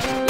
Bye.